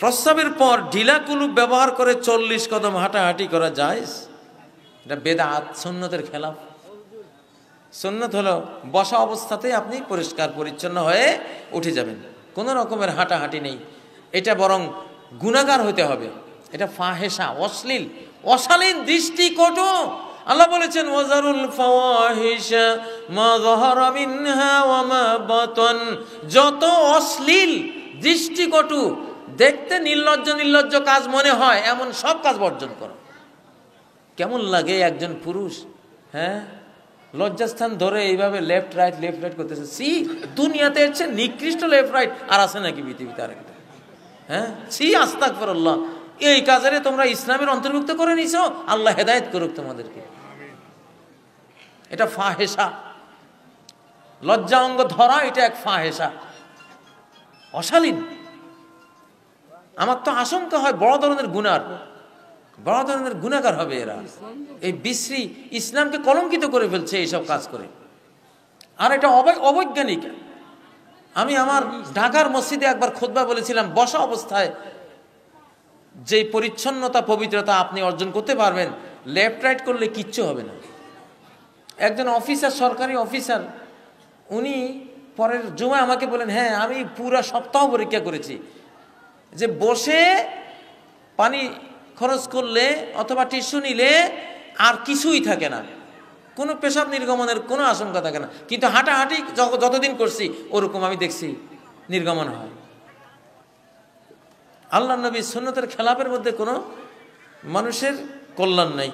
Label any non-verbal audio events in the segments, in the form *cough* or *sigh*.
প্রস্রাবের পর ঢিলা কুলুপ ব্যবহার করে চল্লিশ কদম হাঁটাহাঁটি করা যায়। এটা বেদাত, সুন্নতের খেলাফ। সুন্নত হলো বসা অবস্থাতে আপনি পরিষ্কার, পরিচ্ছন্ন হয়ে উঠে যাবেন। কোনো রকমের হাঁটাহাঁটি নেই। এটা বরং গুণাগার হতে হবে। এটা ফাহেসা অশ্লীল, অশালীন দৃষ্টি কটু আল্লাহ বলেছেন, ওয়াজারুল ফাওয়াহিশা মা যাহারা মিনহা ওয়া মা বাতান। যত অশ্লীল দৃষ্টিকটু দেখতে নির্লজ্জ নির্লজ্জ কাজ মনে হয়, এমন সব কাজ বর্জন করো। কেমন লাগে একজন পুরুষ হ্যাঁ? লজ্জাস্থান ধরে এইভাবে লেফট রাইট লেফট রাইট করতেছে। সি, দুনিয়াতে হচ্ছে নিকৃষ্ট লেফট রাইট আর আছে নাকি পৃথিবীতে আরেকটা? হ্যাঁ? সি আস্তাক ফরল্লাহ এই কাজেরে তোমরা ইসলামের অন্তর্ভুক্ত করে নিছো, আল্লাহ হেদায়ত করুক তোমাদেরকে। এটা ফাহেসা লজ্জা অঙ্গ ধরা, এটা এক ফাহেসা অশালীন। আমার তো আশঙ্কা হয় বড় ধরনের গুনার। বড় ধরনের গুণাগার হবে এরা। এই বিশ্রী ইসলামকে কলঙ্কিত করে ফেলছে এইসব কাজ করে। আর এটা অবৈজ্ঞানিক। আমি আমার ঢাকার মসজিদে একবার খোদবা বলেছিলাম, বসা অবস্থায় যে পরিচ্ছন্নতা, পবিত্রতা আপনি অর্জন করতে পারবেন, লেফট রাইট করলে কিচ্ছু হবে না। একজন অফিসার, সরকারি অফিসার, উনি পরের জুমায় আমাকে বলেন হ্যাঁ আমি পুরা সপ্তাহ পরীক্ষা করেছি। যে বসে পানি খরচ করলে অথবা টিস্যু নিলে আর কিছুই থাকে না। কোনো পেশাব নির্গমনের কোনো আশঙ্কা থাকে না। কিন্তু হাঁটাহাঁটি যতদিন করছি, ওরকম আমি দেখছি নির্গমন হয়। আল্লাহ নবী সুন্নতের খেলাপের মধ্যে কোনো মানুষের কল্যাণ নাই।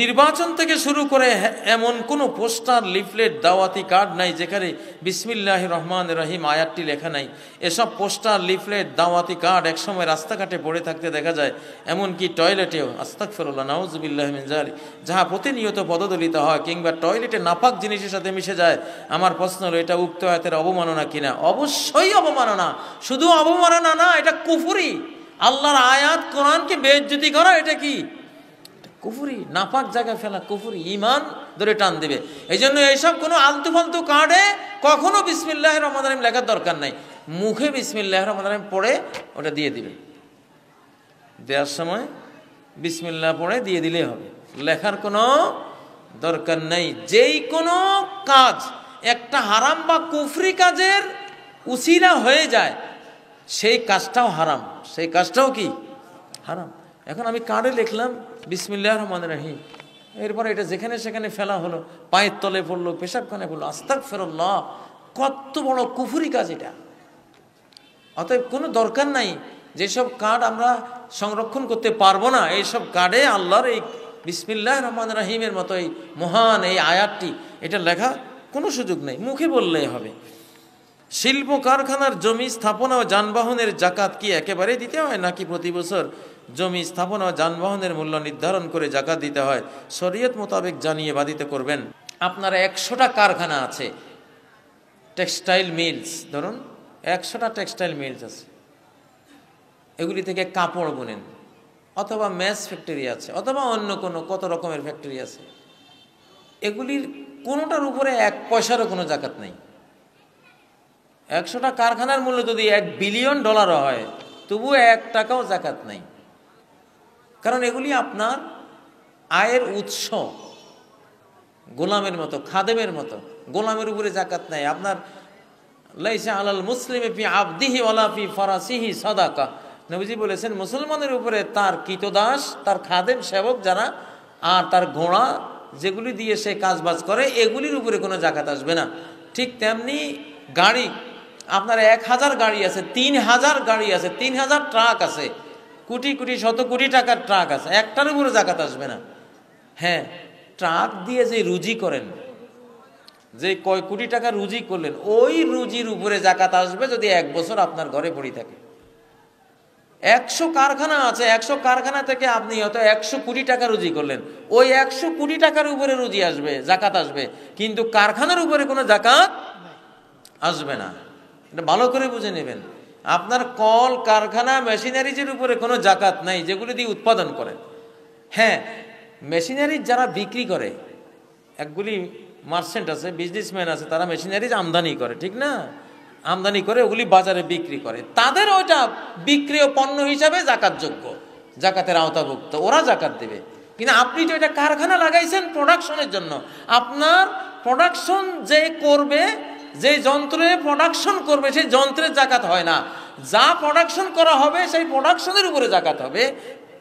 নির্বাচন থেকে শুরু করে এমন কোনো পোস্টার, লিফলেট, দাওয়াতি কার্ড নাই যেখানে বিসমিল্লাহ রহমান রহিম আয়াতটি লেখা নাই। এসব পোস্টার, লিফলেট, দাওয়াতি কার্ড একসময় রাস্তাঘাটে পড়ে থাকতে দেখা যায়, এমনকি টয়লেটেও। আস্তাক ফেরুল্লাহ নাউজুবিল্লাহ মিনজালি যাহা প্রতিনিয়ত পদদলিত হয় কিংবা টয়লেটে নাপাক জিনিসের সাথে মিশে যায়, আমার প্রশ্ন হলো, এটা উক্ত আয়াতের অবমাননা কিনা? অবশ্যই অবমাননা। শুধু অবমাননা না, এটা কুফুরি। আল্লাহর আয়াত কোরআনকে বেজ্জতি করা, এটা কি? কুফুরি, নাপাক জায়গায় ফেলা কুফুরি ইমান ধরে টান দেবে। এই জন্য এইসব কোনো আলতু ফালতু কার্ডে কখনো বিসমিল্লাহ রহমান রহিম লেখার দরকার নাই। মুখে বিসমিল্লাহ রহমান রহিম পড়ে ওটা দিয়ে দিবে। দেওয়ার সময় বিসমিল্লাহ পড়ে দিয়ে দিলেই হবে। লেখার কোনো দরকার নেই। যেই কোনো কাজ, একটা হারাম বা কুফরি কাজের উসিরা হয়ে যায়, সেই কাজটাও হারাম। সেই কাজটাও কি? হারাম। এখন আমি কার্ডে লিখলাম বিসমিল্লাহ রহমান রাহিম। এরপরে এটা যেখানে সেখানে ফেলা হলো, পায়ের তলে পড়ল পেশাবখানে পড়ল আস্তাক ফেরল্লাহ কত বড় কুফুরি কাজ এটা। অতএব কোনো দরকার নাই, যেসব কার্ড আমরা সংরক্ষণ করতে পারব না, এইসব কার্ডে আল্লাহর এই বিসমিল্লাহ রহমান রাহিমের মতো এই মহান এই আয়াতটি, এটা লেখা কোনো সুযোগ নেই, মুখে বললেই হবে। শিল্প কারখানার জমি স্থাপনা ও যানবাহনের জাকাত কি একেবারেই দিতে হয় নাকি প্রতি বছর জমি স্থাপন ও যানবাহনের মূল্য নির্ধারণ করে জাকাত দিতে হয়। শরীয়ত মোতাবেক জানিয়ে বাধিত করবেন। আপনার একশোটা কারখানা আছে। টেক্সটাইল মিলস, ধরুন, একশোটা টেক্সটাইল মিলস আছে। এগুলি থেকে কাপড় বোনেন, অথবা ম্যাচ ফ্যাক্টরি আছে, অথবা অন্য কোনো কত রকমের ফ্যাক্টরি আছে। এগুলির কোনোটার উপরে এক পয়সারও কোনো জাকাত নেই। একশোটা কারখানার মূল্য যদি এক বিলিয়ন ডলারও হয়, তবুও এক টাকাও জাকাত নাই। কারণ এগুলি আপনার আয়ের উৎস। গোলামের মতো, খাদেমের মতো। গোলামের উপরে জাকাত নাই। আপনার, লাইসা আলাল মুসলিমে ফি আবদিহি ওলা ফি ফরাসিহি সদাকা। নবীজি বলেছেন, মুসলমানের উপরে তার কীতদাস তার খাদেম সেবক যারা, আর তার ঘোড়া, যেগুলি দিয়ে সে কাজবাজ করে, এগুলির উপরে কোনো জাকাত আসবে না। ঠিক তেমনি গাড়ি, আপনার এক হাজার গাড়ি আছে, তিন হাজার গাড়ি আছে, তিন হাজার ট্রাক আছে। কোটি কোটি, শত কোটি টাকার ট্রাক আছে। একটার উপরে জাকাত আসবে না। হ্যাঁ ট্রাক দিয়ে যে রুজি করেন, যে কয় কোটি টাকা রুজি করলেন, ওই রুজির উপরে জাকাত আসবে যদি এক বছর আপনার ঘরে পড়ে থাকে। একশো কারখানা আছে, একশো কারখানা থেকে আপনি হয়তো একশো কোটি টাকা রুজি করলেন। ওই একশো কোটি টাকার উপরে রুজি আসবে, জাকাত আসবে। কিন্তু কারখানার উপরে কোনো জাকাত আসবে না। এটা ভালো করে বুঝে নেবেন। আপনার কল, কারখানা মেশিনারিজের উপরে কোনো জাকাত নাই, যেগুলি দিয়ে উৎপাদন করেন। হ্যাঁ মেশিনারিজ যারা বিক্রি করে, একগুলি মার্চেন্ট আছে বিজনেসম্যান আছে, তারা মেশিনারিজ আমদানি করে, ঠিক না? আমদানি করে ওগুলি বাজারে বিক্রি করে। তাদের ওইটা বিক্রিয় পণ্য হিসাবে জাকাতযোগ্য জাকাতের আওতাভুক্ত, ওরা জাকাত দেবে। কিন্তু আপনি তো এটা কারখানা লাগাইছেন প্রোডাকশনের জন্য। আপনার প্রোডাকশন যে করবে যে যন্ত্রে প্রোডাকশন করবে, সেই যন্ত্রের জাকাত হয় না। যা প্রোডাকশন করা হবে, সেই প্রোডাকশনের উপরে জাকাত হবে।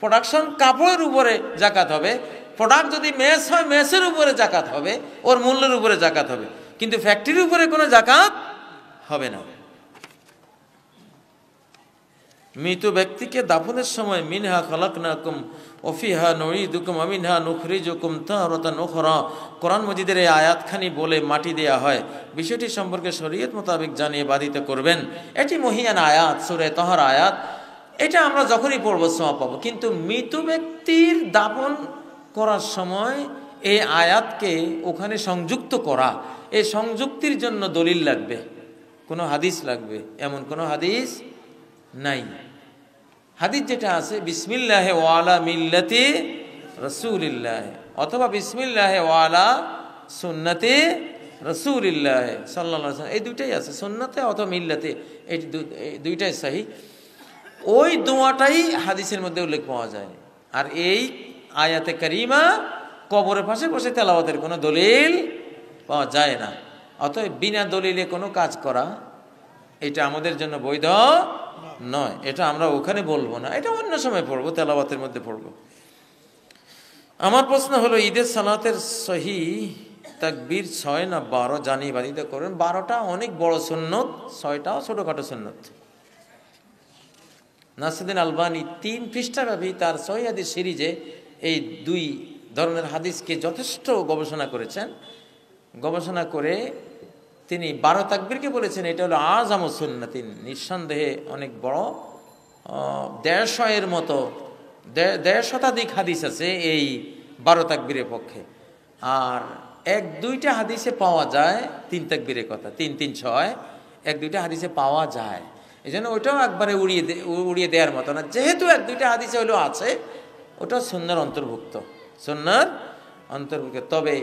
প্রোডাকশন কাপড়ের উপরে জাকাত হবে। প্রোডাক্ট যদি মেস হয় মেসের উপরে জাকাত হবে, ওর মূল্যের উপরে জাকাত হবে। কিন্তু ফ্যাক্টরির উপরে কোনো জাকাত হবে না। মৃত ব্যক্তিকে দাফনের সময়, মিনহা খালাক নাকুম অফিহা নঈদুকুম আমিনহা নুখরিজুকুম তাহরতা নুখরা কোরআন মজিদের এই আয়াতখানি বলে মাটি দেয়া হয়। বিষয়টি সম্পর্কে শরীয়ত মোতাবেক জানিয়ে বাধিত করবেন। এটি মহিয়ান আয়াত, সুরে তহর আয়াত। এটা আমরা যখনই পড়ব সোয়া পাবো। কিন্তু মৃত ব্যক্তির দাপন করার সময় এই আয়াতকে ওখানে সংযুক্ত করা। এই সংযুক্তির জন্য দলিল লাগবে। কোনো হাদিস লাগবে। এমন কোনো হাদিস নাই। হাদিস যেটা আছে, বিসমিল্লাহ ওয়ালা মিল্লাতে রসুলিল্লাহ, অথবা বিসমিল্লাহ ওয়ালা সুন্নতে রসুলিল্লাহ সাল্লাহ এই দুইটাই আছে, সুন্নতে অথবা মিল্লাতে এই দুইটাই সাহি। ওই দোয়াটাই হাদিসের মধ্যে উল্লেখ পাওয়া যায়। আর এই আয়াতে করিমা কবরের পাশে বসে তেলাওয়াতের কোনো দলিল পাওয়া যায় না। অতএব বিনা দলিলে কোনো কাজ করা এটা আমাদের জন্য বৈধ নয়। এটা আমরা ওখানে বলব না। এটা অন্য সময় পড়ব, তেলাওয়াতের মধ্যে পড়ব। আমার প্রশ্ন হলো, ঈদের সালাতের সহি তাকবীর ছয় না বারো জানিয়ে বাদিত করবেন বারোটা অনেক বড় সুন্নত, ছয়টাও ছোটোখাটো সুন্নত। নাসিদিন আলবানি তিন পৃষ্ঠাব্যাপী তার সহিদি সিরিজে এই দুই ধরনের হাদিসকে যথেষ্ট গবেষণা করেছেন। গবেষণা করে তিনি বারো তাকবিরকে বলেছেন, এটা হলো আজ আমসুন্নাতিন নিঃসন্দেহে অনেক বড় দেড়শয়ের মতো দেড় শতাধিক হাদিস আছে এই বারো তাকবীরের পক্ষে। আর এক দুইটা হাদিসে পাওয়া যায় তিন তাকবীরের কথা, তিন তিন, ছয়, এক দুইটা হাদিসে পাওয়া যায়। এই জন্য ওইটাও একবারে উড়িয়ে উড়িয়ে দেওয়ার মতো না। যেহেতু এক দুইটা হাদিসে হলেও আছে ওটা সন্ন্যার অন্তর্ভুক্ত। সন্ন্যার অন্তর্ভুক্ত। তবে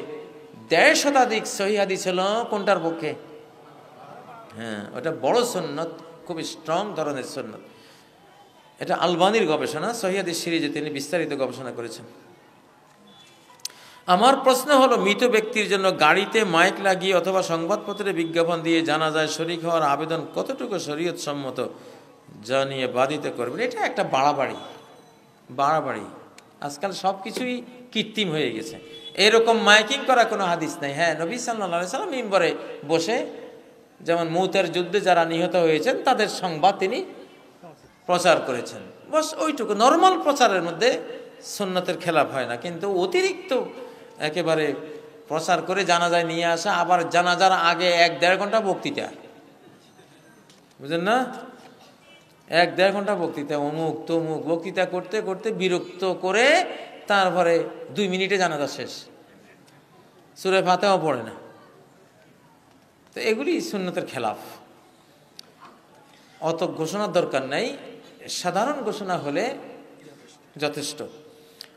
দেড় শতাধিক সহি ছিল কোনটার পক্ষে? হ্যাঁ ওটা বড় সন্ন্যত খুবই স্ট্রং ধরনের সন্ন্যত এটা আলবানির গবেষণা সহিয়াদি সিরিজে তিনি বিস্তারিত গবেষণা করেছেন। আমার প্রশ্ন হলো, মৃত ব্যক্তির জন্য গাড়িতে মাইক লাগিয়ে অথবা সংবাদপত্রে বিজ্ঞাপন দিয়ে জানা যায় শরিক হওয়ার আবেদন কতটুকু শরীয়ত সম্মত জানিয়ে বাধিত করবেন? এটা একটা বাড়াবাড়ি বাড়াবাড়ি। আজকাল সব কিছুই কৃত্রিম হয়ে গেছে। এরকম মাইকিং করা কোনো হাদিস নাই। হ্যাঁ নবী সাল্লা সাল্লাম মিম্বরে বসে যেমন মৌতের যুদ্ধে যারা নিহত হয়েছেন, তাদের সংবাদ তিনি প্রচার করেছেন। বস ওইটুকু, নর্মাল প্রচারের মধ্যে সন্ন্যতের খেলাফ হয় না। কিন্তু অতিরিক্ত একেবারে প্রচার করে জানাজায় নিয়ে আসা, আবার জানাজার আগে এক দেড় ঘণ্টা বক্তৃতা। বুঝলেন না? এক দেড় ঘণ্টা বক্তৃতা, অমুক তমুক বক্তৃতা করতে করতে বিরক্ত করে তারপরে দুই মিনিটে জানাজা শেষ। সুরে ফাতেও পড়ে না। তো এগুলি সুন্নতের খেলাফ। অত ঘোষণার দরকার নাই। সাধারণ ঘোষণা হলে যথেষ্ট।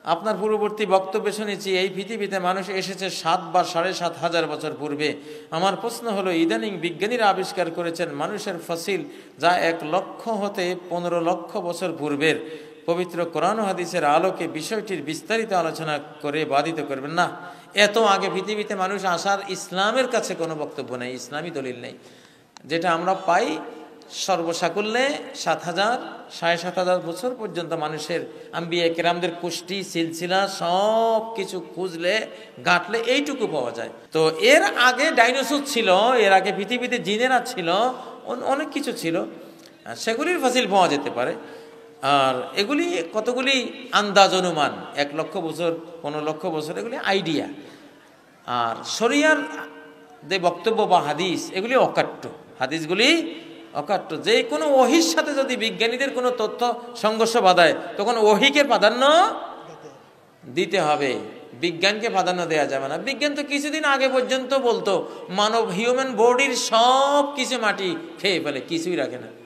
আপনার পূর্ববর্তী বক্তব্যে শুনেছি, এই পৃথিবীতে মানুষ এসেছে সাত বা সাড়ে সাত হাজার বছর পূর্বে। আমার প্রশ্ন হলো, ইদানিং বিজ্ঞানীরা আবিষ্কার করেছেন মানুষের ফসিল যা এক লক্ষ হতে পনেরো লক্ষ বছর পূর্বের। পবিত্র কোরআন হাদিসের আলোকে বিষয়টির বিস্তারিত আলোচনা করে বাধিত করবেন না। এত আগে পৃথিবীতে মানুষ আসার ইসলামের কাছে কোনো বক্তব্য নেই, ইসলামী দলিল নেই। যেটা আমরা পাই সর্বসাকুল্যে সাত হাজার, সাড়ে সাত হাজার বছর পর্যন্ত মানুষের আম্বিয়া কেরামদের কুষ্টি, সিলসিলা সব কিছু খুঁজলে গাঁটলে এইটুকু পাওয়া যায়। তো এর আগে ডাইনোসর ছিল, এর আগে পৃথিবীতে জিনেরা ছিল অনেক কিছু ছিল। সেগুলির ফসিল পাওয়া যেতে পারে। আর এগুলি কতগুলি আন্দাজ অনুমান? এক লক্ষ বছর, পনেরো লক্ষ বছর, এগুলি আইডিয়া আর শরিয়ার যে বক্তব্য বা হাদিস, এগুলি অকাট্য। হাদিসগুলি অকাট্য। যে কোনো ওহির সাথে যদি বিজ্ঞানীদের কোনো তথ্য সংঘর্ষ বাধায়, তখন ওহিকে প্রাধান্য দিতে হবে। বিজ্ঞানকে প্রাধান্য দেওয়া যাবে না। বিজ্ঞান তো কিছুদিন আগে পর্যন্ত বলতো, মানব হিউম্যান বডির সব কিছু মাটি খেয়ে ফেলে, কিছুই রাখে না।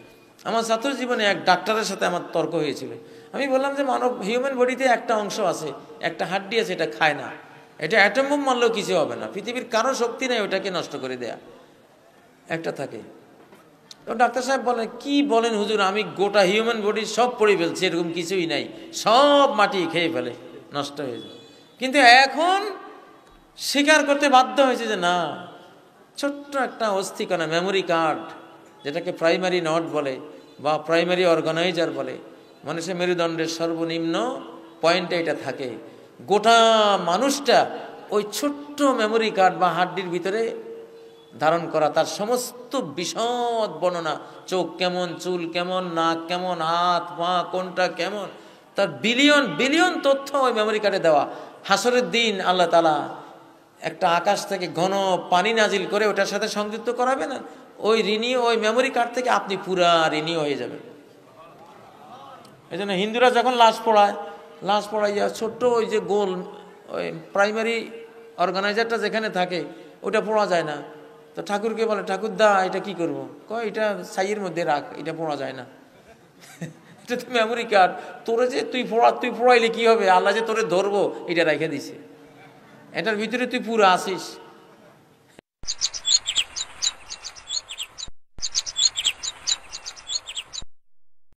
আমার ছাত্র জীবনে এক ডাক্তারের সাথে আমার তর্ক হয়েছিল। আমি বললাম যে মানব হিউম্যান বডিতে একটা অংশ আছে, একটা হাড্ডি আছে, এটা খায় না। এটা অ্যাটম বোম মারলেও কিছু হবে না। পৃথিবীর কারও শক্তি নেই ওটাকে নষ্ট করে দেয়া। একটা থাকে। তো ডাক্তার সাহেব বলেন, কি বলেন হুজুর? আমি গোটা হিউম্যান বডি সব পড়ে ফেলছি, এরকম কিছুই নাই। সব মাটি খেয়ে ফেলে, নষ্ট হয়ে যায়। কিন্তু এখন স্বীকার করতে বাধ্য হয়েছে যে না, ছোট্ট একটা অস্থিকণা মেমোরি কার্ড যেটাকে প্রাইমারি নট বলে বা প্রাইমারি অর্গানাইজার বলে, মানুষের মেরুদণ্ডের সর্বনিম্ন পয়েন্টে এটা থাকে। গোটা মানুষটা ওই ছোট্ট মেমোরি কার্ড বা হাড্ডির ভিতরে ধারণ করা, তার সমস্ত বিশদ বর্ণনা, চোখ কেমন, চুল কেমন, নাক কেমন, হাত, পা, কোনটা কেমন, তার বিলিয়ন বিলিয়ন তথ্য ওই মেমোরি কার্ডে দেওয়া। হাসরের দিন আল্লাহ তালা একটা আকাশ থেকে ঘন পানি নাজিল করে ওটার সাথে সংযুক্ত করাবে না? ওই ঋণী, ওই মেমোরি কার্ড থেকে আপনি পুরা ঋণী হয়ে যাবেন। এই জন্য হিন্দুরা যখন লাশ পড়ায়, লাশ পড়াইয়া ছোট্ট ওই যে গোল, ওই প্রাইমারি অর্গানাইজারটা যেখানে থাকে ওটা পড়া যায় না। তো ঠাকুরকে বলে ঠাকুর দা এটা কি করব? কয়, এটা সাইয়ের মধ্যে রাখ, এটা পড়া যায় না। *laughs* এটা তো মেমোরি কার্ড তোরে যে তুই পড়া, তুই পড়াইলে কি হবে? আল্লাহ যে তোরে ধরবো, এটা রেখে দিছে। এটার ভিতরে তুই পুরো আসিস।